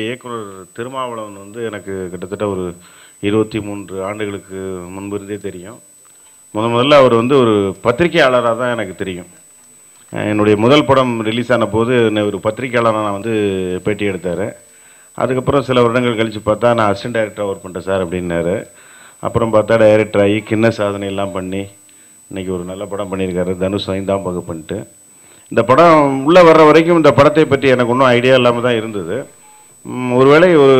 இயக்குனர் திருமாவளவன் வந்து எனக்கு கிட்டத்தட்ட ஒரு இருபத்தி மூன்று ஆண்டுகளுக்கு முன்பிருந்தே தெரியும். முத முதல்ல அவர் வந்து ஒரு பத்திரிகையாளராக தான் எனக்கு தெரியும். என்னுடைய முதல் படம் ரிலீஸ் ஆன போது என்னை ஒரு பத்திரிகையாளராக நான் வந்து பேட்டி எடுத்தார். அதுக்கப்புறம் சில வருடங்கள் கழித்து பார்த்தா நான் அசிஸ்டன்ட் டைரக்டராக ஒர்க் பண்ணிட்டேன் சார் அப்படின்னாரு. அப்புறம் பார்த்தா டைரக்டர் ஆகி கிண்ண சாதனை எல்லாம் பண்ணி இன்னைக்கு ஒரு நல்ல படம் பண்ணியிருக்காரு. தனுஷ் ஐந்தாம் வகுப்புன்ட்டு. இந்த படம் உள்ளே வர்ற வரைக்கும் இந்த படத்தை பற்றி எனக்கு ஒன்றும் ஐடியா இல்லாமல் தான் இருந்தது. ஒருவேளை ஒரு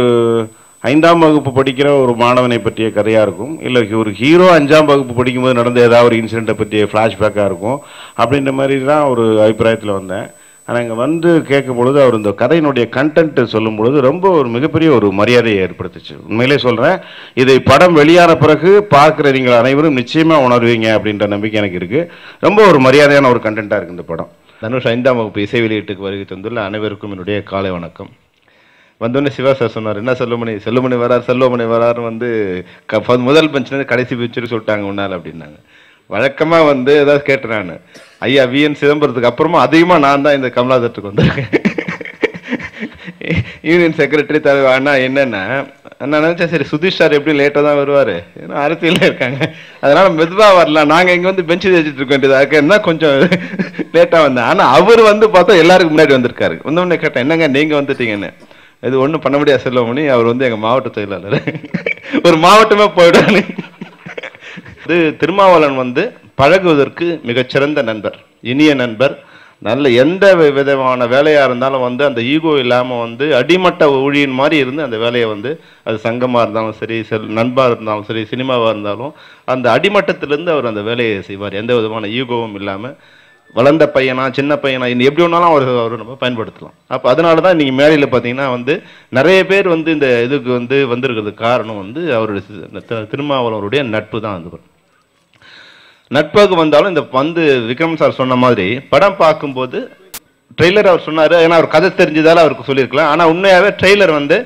ஐந்தாம் வகுப்பு படிக்கிற ஒரு மாணவனை பற்றிய கதையாக இருக்கும். இல்லை ஒரு ஹீரோ அஞ்சாம் வகுப்பு படிக்கும்போது நடந்த ஏதாவது ஒரு இன்சிடெண்ட்டை பற்றிய ஃப்ளாஷ்பேக்காக இருக்கும். அப்படின்ற மாதிரி தான் ஒரு அபிப்பிராயத்தில் வந்தேன். ஆனால் இங்கே வந்து கேட்கும் பொழுது அவர் இந்த கதையினுடைய கண்டென்ட்டு சொல்லும் பொழுது ரொம்ப ஒரு மிகப்பெரிய ஒரு மரியாதையை ஏற்படுத்துச்சு. உண்மையிலே சொல்கிறேன் இதை படம் வெளியான பிறகு பார்க்குற நீங்கள் அனைவரும் நிச்சயமாக உணர்வீங்க அப்படின்ற நம்பிக்கை எனக்கு இருக்குது ரொம்ப ஒரு மரியாதையான ஒரு கண்டென்ட்டாக இருக்குது இந்த படம். தனுஷ் ஐந்தாம் வகுப்பு இசை வெளியீட்டுக்கு வருகை தந்துள்ள அனைவருக்கும் என்னுடைய காலை வணக்கம். வந்தோடனே சிவா சார் சொன்னார். என்ன செல்லுமணி செல்லுமணி வரார் செல்லுமணி வராருன்னு வந்து க முதல் பெஞ்சிலேருந்து கடைசி பெஞ்சுன்னு சொல்லிட்டாங்க உன்னால் அப்படின்னாங்க. வழக்கமாக வந்து ஏதாவது கேட்டேன் நான். ஐயா விஎன் சிதம்பரத்துக்கு அப்புறமா அதிகமாக நான் தான் இந்த கமலாதத்துக்கு வந்திருக்கேன். யூனியன் செக்ரட்டரி தலைவர் அண்ணா என்னென்ன? நான் நினச்சேன் சரி சுதீஷ் சார் எப்படி லேட்டாக தான் வருவார். ஏன்னா அரசியலில் இருக்காங்க. அதனால் மெதுவாக வரலாம். நாங்கள் இங்கே வந்து பெஞ்சு தேய்ச்சிட்டு இருக்க வேண்டியதாக என்ன கொஞ்சம் லேட்டாக வந்தேன். ஆனால் அவர் வந்து பார்த்தா எல்லாருக்கும் முன்னாடி வந்திருக்காரு. வந்தோடனே கேட்டேன் என்னங்க நீங்கள் வந்துட்டீங்கன்னு. இது ஒன்றும் பண்ண முடியாது செல்வமணி. அவர் வந்து எங்கள் மாவட்ட செயலாளர். ஒரு மாவட்டமே போயிடான்னு இது திருமாவளவன் வந்து பழகுவதற்கு மிகச்சிறந்த நண்பர் இனிய நண்பர். நல்ல எந்த விதமான வேலையாக இருந்தாலும் வந்து அந்த ஈகோ இல்லாமல் வந்து அடிமட்ட ஊழியன் மாதிரி இருந்து அந்த வேலையை வந்து அது சங்கமாக இருந்தாலும் சரி செல் நண்பாக இருந்தாலும் சரி சினிமாவாக இருந்தாலும் அந்த அடிமட்டத்திலேருந்து அவர் அந்த வேலையை செய்வார். எந்த விதமான ஈகோவும் இல்லாமல் வளர்ந்த பையனா சின்ன பையனா இன்னும் எப்படி வேணாலும் அவர் அவர் நம்ம பயன்படுத்தலாம். அப்போ அதனால தான் நீங்கள் மேடையில் பார்த்தீங்கன்னா வந்து நிறைய பேர் வந்து இந்த இதுக்கு வந்து வந்திருக்கிறதுக்கு காரணம் வந்து அவருடைய திருமாவளவருடைய நட்பு தான் வந்து நட்பாக வந்தாலும் இந்த வந்து விக்ரம் சார் சொன்ன மாதிரி படம் பார்க்கும்போது ட்ரெய்லர் அவர் சொன்னார் ஏன்னா அவர் கதை தெரிஞ்சதால் அவருக்கு சொல்லியிருக்கலாம். ஆனால் உண்மையாகவே ட்ரெய்லர் வந்து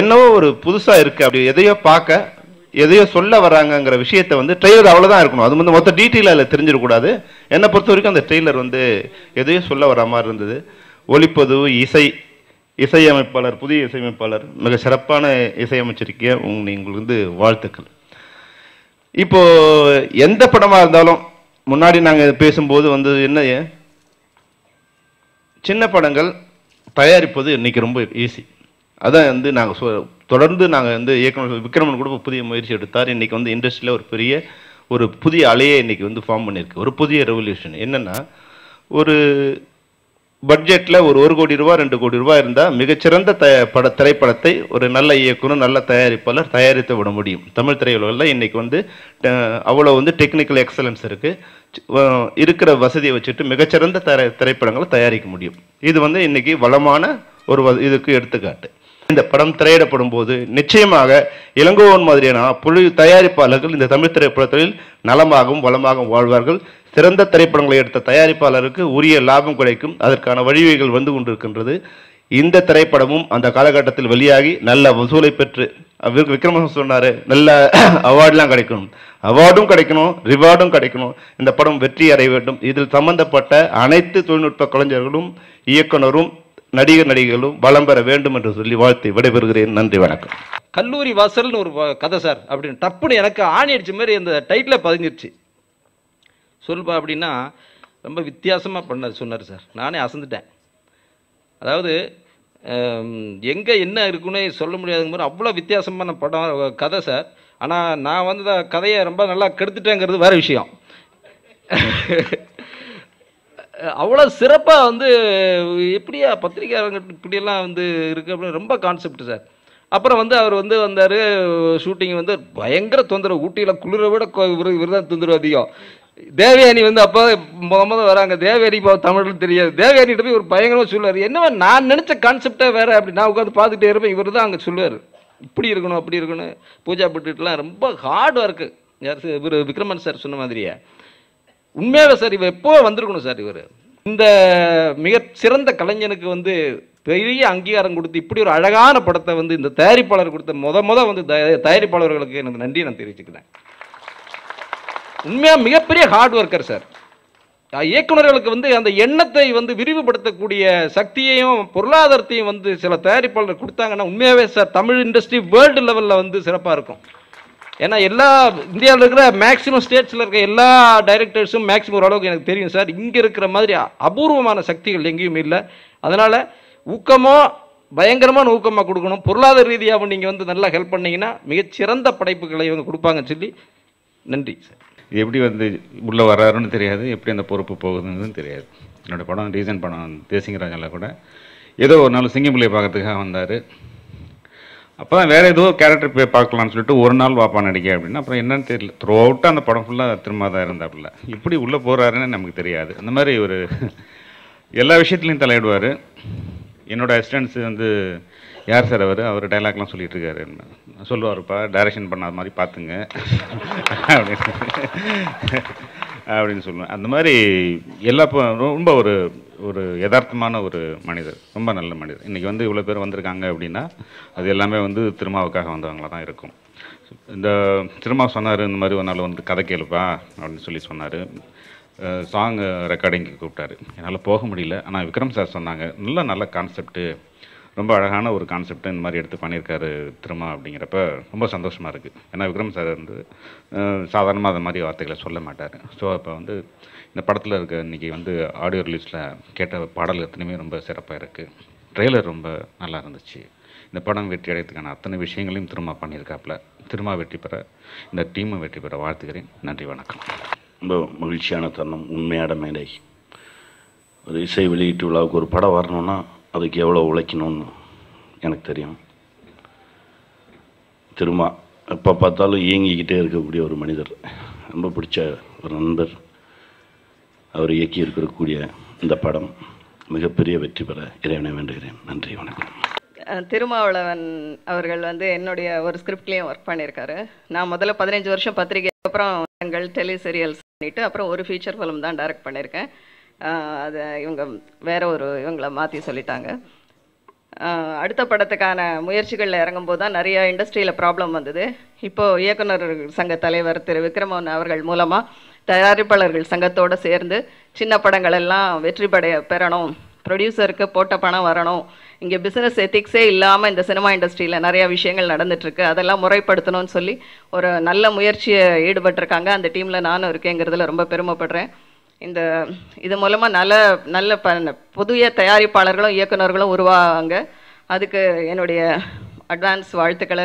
என்னவோ ஒரு புதுசாக இருக்குது அப்படி எதையோ பார்க்க எதையோ சொல்ல வராங்கங்கிற விஷயத்தை வந்து ட்ரெய்லர் அவ்வளோதான் இருக்கணும். அது வந்து மொத்த டீட்டெயில் அதில் தெரிஞ்சிடக்கூடாது. என்னை பொறுத்த வரைக்கும் அந்த ட்ரெய்லர் வந்து எதையோ சொல்ல வர மாதிரி இருந்தது. ஒளிப்பதிவு இசை இசையமைப்பாளர் புதிய இசையமைப்பாளர் மிக சிறப்பான இசையமைச்சிருக்கீங்க உங்களுக்கு வந்து வாழ்த்துக்கள். இப்போ எந்த படமாக இருந்தாலும் முன்னாடி நாங்கள் பேசும்போது வந்து என்ன சின்ன படங்கள் தயாரிப்பது இன்றைக்கி ரொம்ப ஈஸி அதான் வந்து நாங்கள் சொ தொடர்ந்து நாங்கள் வந்து இயக்குனர் விக்ரமன் கூட புதிய முயற்சி எடுத்தார். இன்றைக்கி வந்து இண்டஸ்ட்ரியில் ஒரு பெரிய ஒரு புதிய அலையை இன்னைக்கு வந்து ஃபார்ம் பண்ணியிருக்கு. ஒரு புதிய ரெவல்யூஷன் என்னென்னா ஒரு பட்ஜெட்டில் ஒரு ஒரு கோடி ரூபா ரெண்டு கோடி ரூபா இருந்தால் மிகச்சிறந்த த பட திரைப்படத்தை ஒரு நல்ல இயக்குனர் நல்ல தயாரிப்பாளர் தயாரித்து விட முடியும். தமிழ் திரையுலகில் இன்றைக்கி வந்து அவ்வளோ வந்து டெக்னிக்கல் எக்ஸலன்ஸ் இருக்குது இருக்கிற வசதியை வச்சுட்டு மிகச்சிறந்த திரை திரைப்படங்களை தயாரிக்க முடியும். இது வந்து இன்றைக்கி வளமான ஒரு வ- இதுக்கு எடுத்துக்காட்டு. இந்த படம் திரையிடப்படும் போது நிச்சயமாக இளங்கோவன் மாதிரியான புலி தயாரிப்பாளர்கள் இந்த தமிழ் திரைப்படத்தில் நலமாகவும் வளமாகவும் வாழ்வார்கள். சிறந்த திரைப்படங்களை எடுத்த தயாரிப்பாளருக்கு உரிய லாபம் கிடைக்கும். அதற்கான வழிவகைகள் வந்து கொண்டிருக்கின்றது. இந்த திரைப்படமும் அந்த காலகட்டத்தில் வெளியாகி நல்ல வசூலை பெற்று விக்ரமசன் சொன்னார் சொன்னாரு நல்ல அவார்டெலாம் கிடைக்கணும். அவார்டும் கிடைக்கணும் ரிவார்டும் கிடைக்கணும். இந்த படம் வெற்றி அடைய வேண்டும். இதில் சம்பந்தப்பட்ட அனைத்து தொழில்நுட்ப கலைஞர்களும் இயக்குனரும் நடிகர் நடிகைகளும் வளம் பெற வேண்டும் என்று சொல்லி வாழ்த்து விடைபெறுகிறேன். நன்றி வணக்கம். கல்லூரி வாசல்னு ஒரு கதை சார் அப்படின்னு. டப்புன்னு எனக்கு ஆணி அடிச்ச மாதிரி அந்த டைட்டில் பதிஞ்சிருச்சு. சொல்பா அப்படின்னா ரொம்ப வித்தியாசமாக பண்ணார் சொன்னார் சார். நானே அசந்துட்டேன். அதாவது எங்கே என்ன இருக்குன்னு சொல்ல முடியாதுங்க மாதிரி அவ்வளோ வித்தியாசமான படம் கதை சார். ஆனால் நான் வந்து கதையை ரொம்ப நல்லா கெடுத்துட்டேங்கிறது வேறு விஷயம். அவ்வளோ சிறப்பாக வந்து எப்படியா பத்திரிக்கையாளங்க இப்படியெல்லாம் வந்து இருக்குது அப்படின்னு ரொம்ப கான்செப்ட் சார் அப்புறம் வந்து அவர் வந்து வந்தார் ஷூட்டிங் வந்து பயங்கர தொந்தரவு ஊட்டியில் குளிரை விட கொ- தொந்தரவு அதிகம். தேவயானி வந்து அப்போ முத முத வராங்க. தேவயானி இப்போ தமிழில் தெரியாது. தேவயானிகிட்ட போய் ஒரு பயங்கரமாக சொல்லுவார். என்னவா நான் நினச்ச கான்செப்டே வேறு அப்படி நான் உட்காந்து பார்த்துட்டே இருப்பேன். இவர் தான் அங்கே சொல்லுவார். இப்படி இருக்கணும் அப்படி இருக்கணும். பூஜா பட்டுலாம் ரொம்ப ஹார்ட் ஒர்க்கு யார் சார் இவர் விக்ரமன் சார் சொன்ன மாதிரியே. உண்மையாகவே சார் இவர் எப்போ வந்திருக்கணும் சார் இவர். இந்த மிக சிறந்த கலைஞனுக்கு வந்து பெரிய அங்கீகாரம் கொடுத்து இப்படி ஒரு அழகான படத்தை வந்து இந்த தயாரிப்பாளர் கொடுத்த முத முத வந்து தயா- தயாரிப்பாளர்களுக்கு எனக்கு நன்றி நான் தெரிவிச்சுக்கிறேன். உண்மையாக மிகப்பெரிய ஹார்ட் ஒர்க்கர் சார். இயக்குநர்களுக்கு இயக்குனர்களுக்கு வந்து அந்த எண்ணத்தை வந்து விரிவுபடுத்தக்கூடிய சக்தியையும் பொருளாதாரத்தையும் வந்து சில தயாரிப்பாளர் கொடுத்தாங்கன்னா உண்மையாகவே சார் தமிழ் இண்டஸ்ட்ரி வேர்ல்டு லெவலில் வந்து சிறப்பாக இருக்கும். ஏன்னா எல்லா இந்தியாவில் இருக்கிற மேக்ஸிமம் ஸ்டேட்ஸில் இருக்கிற எல்லா டைரக்டர்ஸும் மேக்ஸிமம் ஓரளவுக்கு எனக்கு தெரியும் சார். இங்கே இருக்கிற மாதிரி அபூர்வமான சக்திகள் எங்கேயும் இல்லை. அதனால் ஊக்கமோ பயங்கரமான ஊக்கமாக கொடுக்கணும். பொருளாதார ரீதியாகவும் நீங்கள் வந்து நல்லா ஹெல்ப் பண்ணிங்கன்னா மிகச்சிறந்த படைப்புகளை இவங்க கொடுப்பாங்கன்னு சொல்லி நன்றி சார். இது எப்படி வந்து உள்ளே வர்றாருன்னு தெரியாது. எப்படி அந்த பொறுப்பு போகுதுன்னு தெரியாது. என்னோட படம் ரீசன் படம் தேசிங்கராஜனில் கூட ஏதோ ஒரு நாள் சிங்கம்பிள்ளையை பார்க்கறதுக்காக வந்தார். அப்போ தான் வேறு ஏதோ கேரக்டர் போய் பார்க்கலாம்னு சொல்லிட்டு ஒரு நாள் வாப்பா நடிக்க அப்படின்னா. அப்புறம் என்னன்னு தெரியல. த்ரோ அவுட்டாக அந்த படம் ஃபுல்லாக திரும்ப தான் இருந்தாப்புல. இப்படி உள்ளே போகிறாருன்னு நமக்கு தெரியாது. அந்த மாதிரி ஒரு எல்லா விஷயத்துலையும் தலையிடுவார். என்னோடய அசிஸ்டன்ஸ் வந்து யார் சார் அவர்? அவர் டைலாக்லாம் சொல்லிகிட்டு இருக்காரு. சொல்லுவார்ப்பா டைரக்ஷன் பண்ணாத மாதிரி பார்த்துங்க. அப்படின்னு. அப்படின்னு சொல்லுவேன். அந்த மாதிரி எல்லா ப- ரொம்ப ஒரு ஒரு யதார்த்தமான ஒரு மனிதர். ரொம்ப நல்ல மனிதர். இன்றைக்கி வந்து இவ்வளோ பேர் வந்திருக்காங்க அப்படின்னா அது எல்லாமே வந்து திருமாவுக்காக வந்தவங்களாக தான் இருக்கும். இந்த திருமா சொன்னார் இந்த மாதிரி ஒரு நாள் வந்து கதை கேளுப்பா அப்படின்னு சொல்லி சொன்னார். சாங் ரெக்கார்டிங்க்கு கூப்பிட்டாரு. என்னால் போக முடியல. ஆனால் விக்ரம் சார் சொன்னாங்க நல்ல நல்ல கான்செப்ட்டு ரொம்ப அழகான ஒரு கான்செப்டை இந்த மாதிரி எடுத்து பண்ணியிருக்காரு திருமா அப்படிங்கிறப்ப ரொம்ப சந்தோஷமாக இருக்குது ஏன்னா விக்ரம் சார் வந்து சாதாரணமாக அந்த மாதிரி வார்த்தைகளை சொல்ல மாட்டார். ஸோ அப்போ வந்து இந்த படத்தில் இருக்க இன்றைக்கி வந்து ஆடியோ ரிலீஸில் கேட்ட பாடல் எத்தனையுமே ரொம்ப சிறப்பாக இருக்குது ட்ரெய்லர் ரொம்ப நல்லா இருந்துச்சு. இந்த படம் வெற்றி அடையத்துக்கான அத்தனை விஷயங்களையும் திரும்ப பண்ணியிருக்காப்புல. திரும்ப வெற்றி பெற இந்த டீமும் வெற்றி பெற வாழ்த்துக்கிறேன் நன்றி வணக்கம். ரொம்ப மகிழ்ச்சியான தருணம். உண்மையான மேடை. ஒரு இசை வெளியீட்டு விழாவுக்கு ஒரு படம் வரணும்னா அதுக்கு எவ்வளோ உழைக்கணும்னு எனக்கு தெரியும். திரும்ப எப்போ பார்த்தாலும் இயங்கிக்கிட்டே இருக்கக்கூடிய ஒரு மனிதர். ரொம்ப பிடிச்ச ஒரு நண்பர். அவர் இயக்கி இருக்கக்கூடிய இந்த படம் மிகப்பெரிய வெற்றி பெற இறைவனை வேண்டுகிறேன். நன்றி வணக்கம். திருமாவளவன் அவர்கள் வந்து என்னுடைய ஒரு ஸ்கிரிப்ட்லேயும் ஒர்க் பண்ணியிருக்காரு. நான் முதல்ல பதினஞ்சு வருஷம் பத்திரிகை அப்புறம் எங்கள் டெலி சீரியல்ஸ் அப்புறம் ஒரு ஃபீச்சர் ஃபிலிம் தான் டைரக்ட் பண்ணியிருக்கேன். அதை இவங்க வேற ஒரு இவங்களை மாற்றி சொல்லிட்டாங்க. அடுத்த படத்துக்கான முயற்சிகளில் இறங்கும்போது தான் நிறைய இண்டஸ்ட்ரியில் ப்ராப்ளம் வந்தது. இப்போது இயக்குனர் சங்க தலைவர் திரு விக்ரமன் அவர்கள் மூலமாக தயாரிப்பாளர்கள் சங்கத்தோடு சேர்ந்து சின்ன படங்கள் எல்லாம் வெற்றி படைய பெறணும். ப்ரொடியூசருக்கு போட்ட பணம் வரணும். இங்கே பிஸ்னஸ் எத்திக்ஸே இல்லாமல் இந்த சினிமா இண்டஸ்ட்ரியில் நிறைய விஷயங்கள் நடந்துட்டுருக்கு. அதெல்லாம் முறைப்படுத்தணும்னு சொல்லி ஒரு நல்ல முயற்சியை ஈடுபட்டிருக்காங்க. அந்த டீமில் நானும் இருக்கேங்கிறதுல ரொம்ப பெருமைப்படுறேன். இந்த இது மூலமாக நல்ல நல்ல ப புதிய தயாரிப்பாளர்களும் இயக்குனர்களும் உருவாங்க. அதுக்கு என்னுடைய அட்வான்ஸ் வாழ்த்துக்களை